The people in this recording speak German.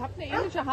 Ihr habt eine ähnliche Haarfarbe.